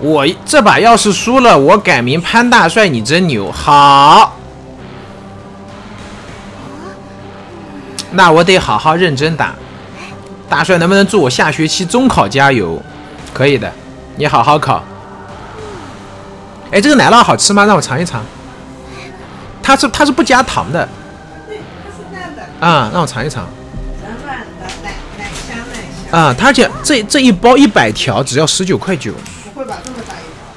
我这把要是输了，我改名潘大帅，你真牛。好，那我得好好认真打。大帅能不能祝我下学期中考加油？可以的，你好好考。哎，这个奶酪好吃吗？让我尝一尝。它是它是不加糖的。对，它是这样的。啊，让我尝一尝。软软的，奶奶香奶香。啊，它且这这一包一百条只要十九块九。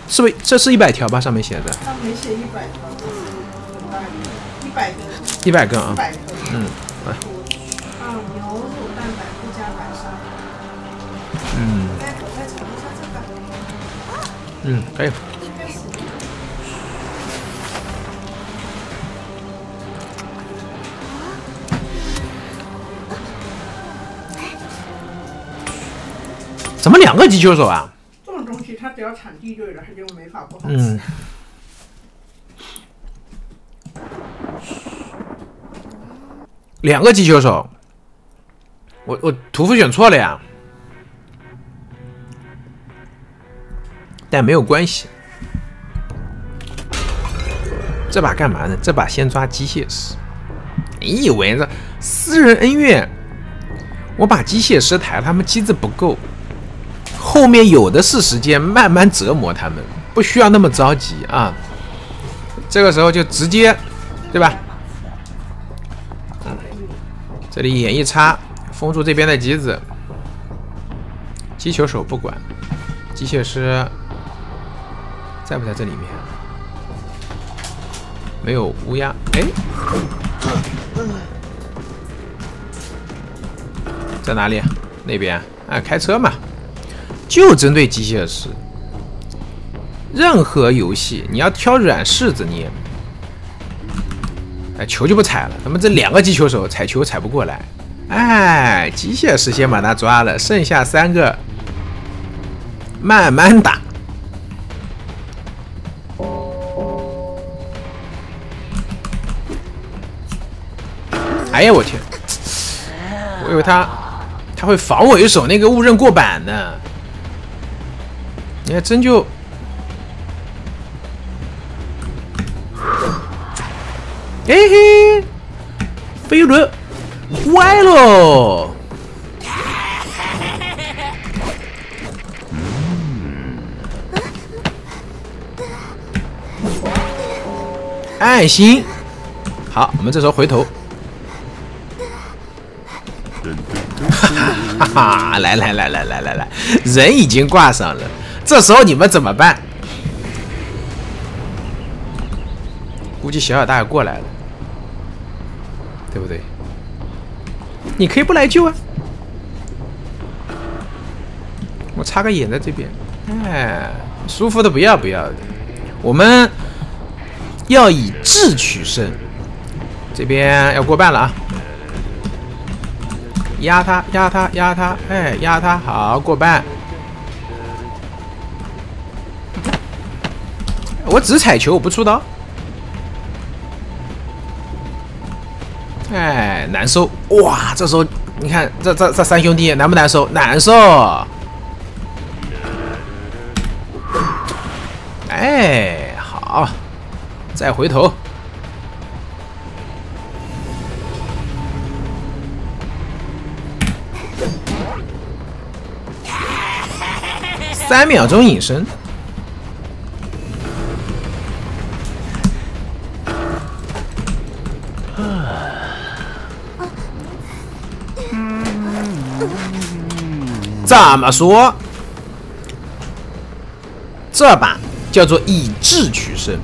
是不是？这是一百条吧？上面写的。上面写一百条，一百根。一百根啊。一百根。嗯。嗯，嗯，可以。怎么两个击球手啊？这种东西它只要产地对了，它就没法不好吃。嗯。两个击球手，我我屠夫选错了呀。但没有关系，这把干嘛呢？这把先抓机械师。你以为这私人恩怨？我把机械师抬，他们机子不够，后面有的是时间慢慢折磨他们，不需要那么着急啊。这个时候就直接，对吧？这里眼一插，封住这边的机子，击球手不管，机械师。在不在这里面？没有乌鸦。哎，在哪里？那边。哎，开车嘛，就针对机械师。任何游戏，你要挑软柿子捏。哎，球就不踩了。他们这两个击球手踩球踩不过来。哎，机械师先把他抓了，剩下三个慢慢打。哎呀，我天！我以为他他会防我一手，那个误认过板呢。你还真就……哎嘿，飞轮歪喽！爱心，好，我们这时候回头。哈哈，来来来来来来来，人已经挂上了，这时候你们怎么办？估计小小大也过来了，对不对？你可以不来救啊，我插个眼在这边，哎，舒服的不要不要的，我们要以智取胜，这边要过半了啊。压他，压他，压他，哎，压他，好过半。我只踩球，我不出刀。哎，难受哇！这时候你看，这这这三兄弟难不难受？难受。哎，好，再回头。三秒钟隐身，怎么说？这把叫做以智取胜。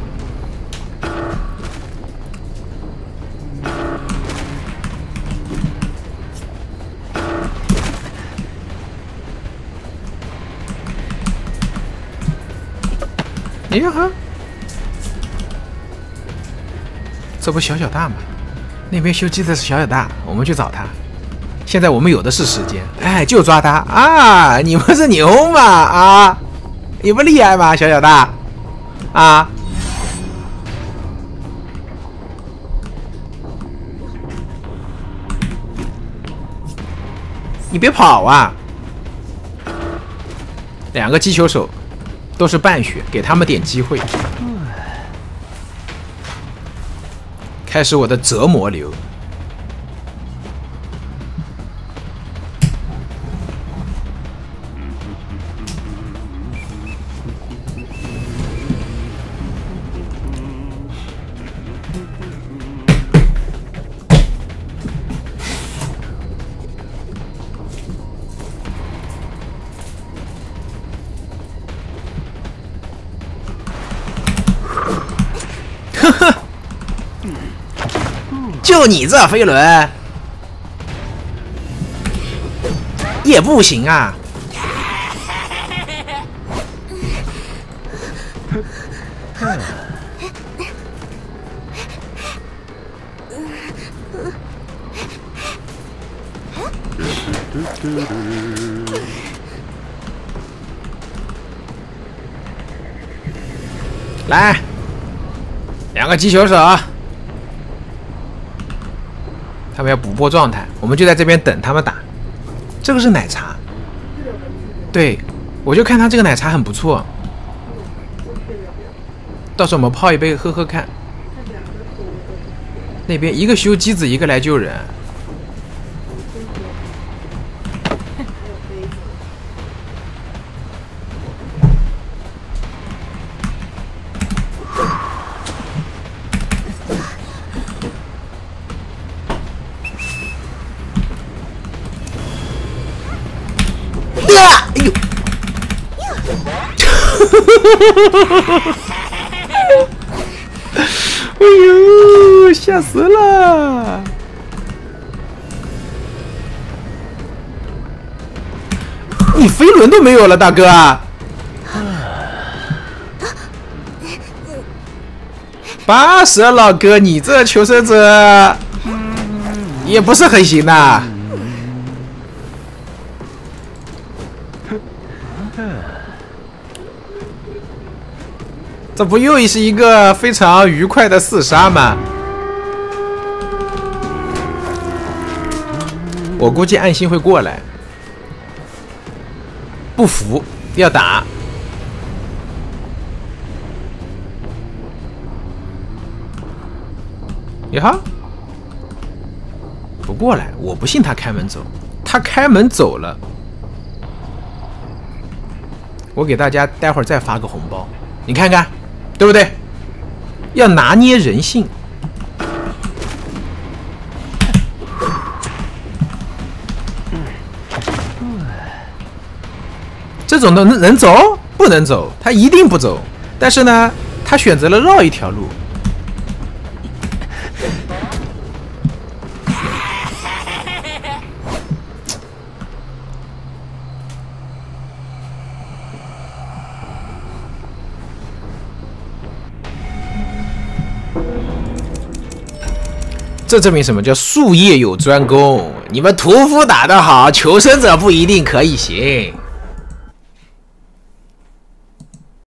哎呀哈！这不小小大吗？那边修机的是小小大，我们去找他。现在我们有的是时间，哎，就抓他啊！你们是牛吗？啊，你不厉害吗？小小大，啊！你别跑啊！两个击球手。都是半血，给他们点机会。开始我的折磨流。呵呵，就你这飞轮也不行啊！来，两个击球手，他们要补波状态，我们就在这边等他们打。这个是奶茶，对，我就看他这个奶茶很不错，到时候我们泡一杯喝喝看。那边一个修机子，一个来救人。哎呦！吓死了！你飞轮都没有了，大哥啊！巴适，老哥，你这求生者也不是很行呐。这不又是一个非常愉快的厮杀吗？我估计暗星会过来，不服要打。呀哈，不过来，我不信他开门走，他开门走了，我给大家待会儿再发个红包，你看看。对不对？要拿捏人性。这种的能能走？不能走，他一定不走。但是呢，他选择了绕一条路。这证明什么叫术业有专攻？你们屠夫打得好，求生者不一定可以行。